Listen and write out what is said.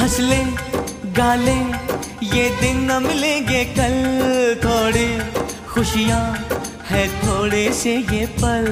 हंस ले गाले, ये दिन न मिलेंगे कल। थोड़े खुशियाँ है, थोड़े से ये पल।